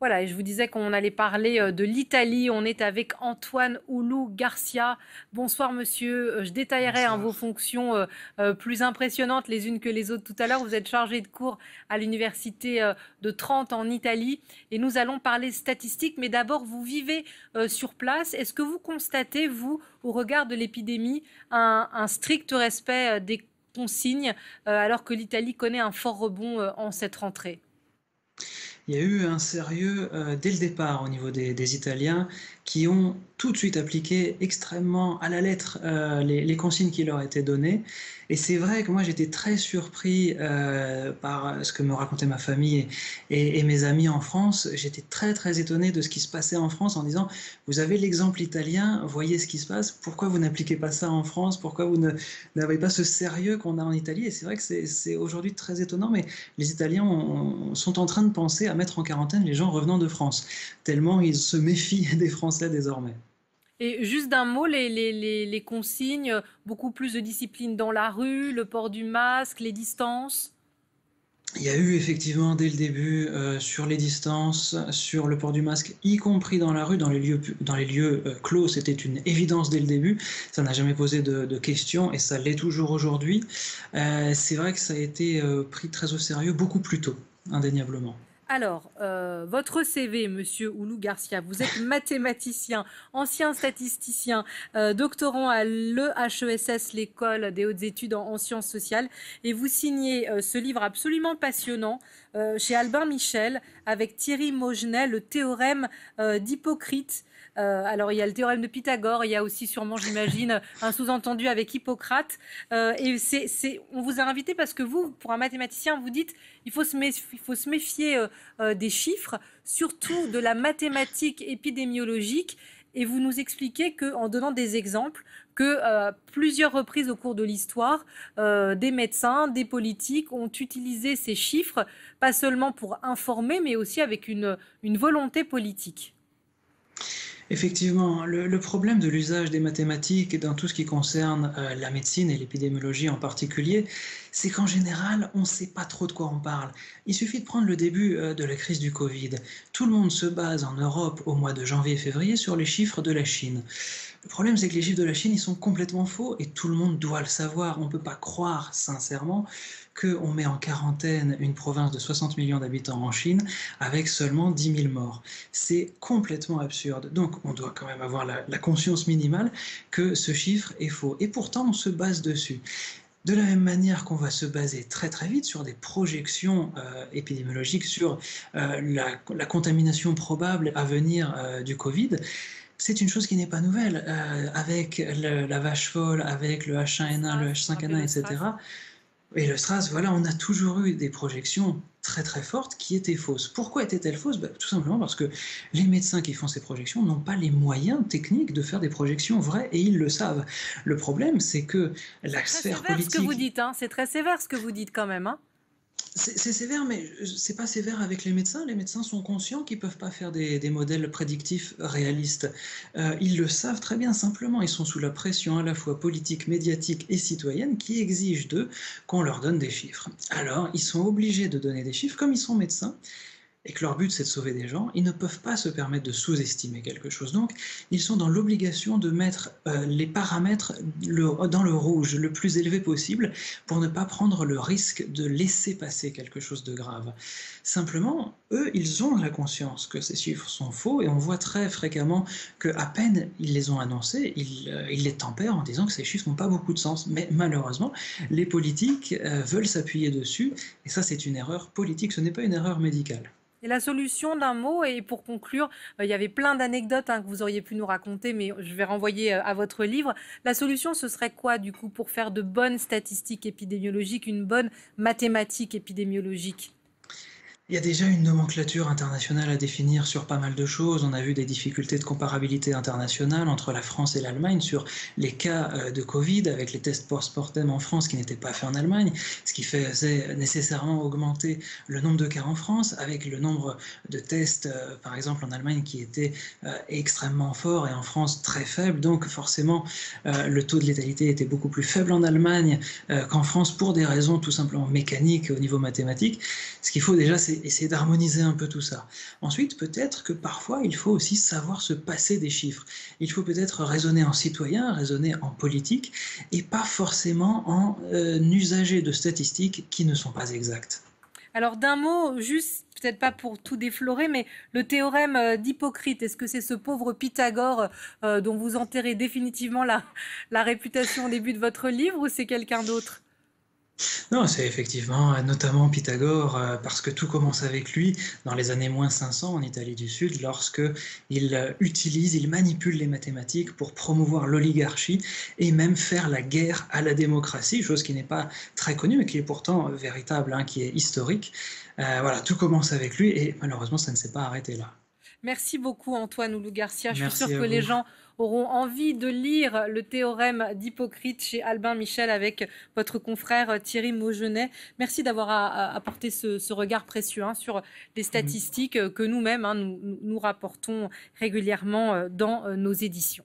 Voilà, et je vous disais qu'on allait parler euh, de l'Italie. On est avec Antoine Oulou Garcia. Bonsoir, monsieur. Euh, je détaillerai hein, vos fonctions euh, plus impressionnantes les unes que les autres tout à l'heure. Vous êtes chargé de cours à l'université de Trente en Italie et nous allons parler statistiques. Mais d'abord, vous vivez sur place. Est-ce que vous constatez, vous, au regard de l'épidémie, un, strict respect des consignes alors que l'Italie connaît un fort rebond en cette rentrée? Il y a eu un sérieux euh, dès le départ au niveau des, Italiens qui ont tout de suite appliqué extrêmement à la lettre euh, les, consignes qui leur étaient données. Et c'est vrai que moi j'étais très surpris euh, par ce que me racontait ma famille et, mes amis en France. J'étais très très étonné de ce qui se passait en France en disant vous avez l'exemple italien, voyez ce qui se passe, pourquoi vous n'appliquez pas ça en France, pourquoi vous n'avez pas ce sérieux qu'on a en Italie? Et c'est vrai que c'est aujourd'hui très étonnant, mais les Italiens sont en train de penser à mettre en quarantaine les gens revenant de France, tellement ils se méfient des Français désormais. Et juste d'un mot, les, les, consignes, beaucoup plus de discipline dans la rue, le port du masque, les distances? Il y a eu effectivement dès le début euh, sur les distances, sur le port du masque, y compris dans la rue, dans les lieux, dans les lieux euh, clos, c'était une évidence dès le début. Ça n'a jamais posé de, de questions et ça l'est toujours aujourd'hui. Euh, c'est vrai que ça a été pris très au sérieux beaucoup plus tôt, indéniablement. Alors, euh, votre CV, monsieur Oulou Garcia, vous êtes mathématicien, ancien statisticien, euh, doctorant à l'EHESS, l'école des hautes études en, sciences sociales, et vous signez euh, ce livre absolument passionnant chez Albin Michel avec Thierry Maugenet, le théorème d'Hypocrite. Euh, alors, il y a le théorème de Pythagore, il y a aussi sûrement, j'imagine, un sous-entendu avec Hippocrate. Et c'est, on vous a invité parce que vous, pour un mathématicien, vous dites il faut se méfier, il faut se méfier euh, des chiffres, surtout de la mathématique épidémiologique. Et vous nous expliquez que, en donnant des exemples, que plusieurs reprises au cours de l'histoire, des médecins, des politiques ont utilisé ces chiffres, pas seulement pour informer, mais aussi avec une volonté politique. Effectivement, le, problème de l'usage des mathématiques dans tout ce qui concerne euh, la médecine et l'épidémiologie en particulier, c'est qu'en général, on ne sait pas trop de quoi on parle. Il suffit de prendre le début euh, de la crise du Covid. Tout le monde se base en Europe au mois de janvier et février sur les chiffres de la Chine. Le problème, c'est que les chiffres de la Chine, ils sont complètement faux et tout le monde doit le savoir. On ne peut pas croire sincèrement qu'on met en quarantaine une province de 60 millions d'habitants en Chine avec seulement 10 000 morts. C'est complètement absurde. Donc, on doit quand même avoir la, conscience minimale que ce chiffre est faux. Et pourtant, on se base dessus. De la même manière qu'on va se baser très très vite sur des projections euh, épidémiologiques sur euh, la, contamination probable à venir euh, du Covid, c'est une chose qui n'est pas nouvelle. Euh, avec la vache folle, avec le H1N1, le H5N1, etc. Et le SRAS, voilà, on a toujours eu des projections très très fortes qui étaient fausses. Pourquoi étaient-elles fausses? Bah, Tout simplement parce que les médecins qui font ces projections n'ont pas les moyens techniques de faire des projections vraies et ils le savent. Le problème, c'est que la sphère politique... C'est ce que vous dites, hein. c'est très sévère ce que vous dites quand même. Hein c'est sévère, mais c'est pas sévère avec les médecins. Les médecins sont conscients qu'ils peuvent pas faire des, modèles prédictifs réalistes. Euh, ils le savent très bien, simplement. Ils sont sous la pression à la fois politique, médiatique et citoyenne qui exige d'eux qu'on leur donne des chiffres. Alors, ils sont obligés de donner des chiffres comme ils sont médecins et que leur but c'est de sauver des gens, ils ne peuvent pas se permettre de sous-estimer quelque chose. Donc, ils sont dans l'obligation de mettre euh, les paramètres dans le rouge le plus élevé possible pour ne pas prendre le risque de laisser passer quelque chose de grave. Simplement, eux, ils ont la conscience que ces chiffres sont faux et on voit très fréquemment que à peine ils les ont annoncés, ils, euh, les tempèrent en disant que ces chiffres n'ont pas beaucoup de sens. Mais malheureusement, les politiques euh, veulent s'appuyer dessus et ça c'est une erreur politique, ce n'est pas une erreur médicale. Et la solution d'un mot, et pour conclure, euh, il y avait plein d'anecdotes hein, que vous auriez pu nous raconter, mais je vais renvoyer euh, à votre livre. La solution, ce serait quoi, du coup, pour faire de bonnes statistiques épidémiologiques, une bonne mathématique épidémiologique? Il y a déjà une nomenclature internationale à définir sur pas mal de choses. On a vu des difficultés de comparabilité internationale entre la France et l'Allemagne sur les cas euh, de Covid avec les tests post-mortem en France qui n'étaient pas faits en Allemagne, ce qui faisait nécessairement augmenter le nombre de cas en France avec le nombre de tests, euh, par exemple en Allemagne, qui était euh, extrêmement fort et en France très faible. Donc forcément, le taux de létalité était beaucoup plus faible en Allemagne qu'en France pour des raisons tout simplement mécaniques au niveau mathématique. Ce qu'il faut déjà, c'est essayer d'harmoniser un peu tout ça. Ensuite, peut-être que parfois, il faut aussi savoir se passer des chiffres. Il faut peut-être raisonner en citoyen, raisonner en politique, et pas forcément en euh, usager de statistiques qui ne sont pas exactes. Alors d'un mot, juste peut-être pas pour tout déflorer, mais le théorème euh, d'Hypocrite, est-ce que c'est ce pauvre Pythagore euh, dont vous enterrez définitivement la, la réputation au début de votre livre ou c'est quelqu'un d'autre? Non, c'est effectivement euh, notamment Pythagore, euh, parce que tout commence avec lui dans les années moins 500 en Italie du Sud, lorsque il euh, utilise, il manipule les mathématiques pour promouvoir l'oligarchie et même faire la guerre à la démocratie, chose qui n'est pas très connue, mais qui est pourtant véritable, hein, qui est historique. voilà, tout commence avec lui et malheureusement, ça ne s'est pas arrêté là. Merci beaucoup Antoine Oulou Garcia. Je suis sûre que les gens auront envie de lire le théorème d'Hypocrite chez Albin Michel avec votre confrère Thierry Maugenet. Merci d'avoir apporté ce, regard précieux hein, sur les statistiques que nous-mêmes hein, nous, nous rapportons régulièrement euh, dans euh, nos éditions.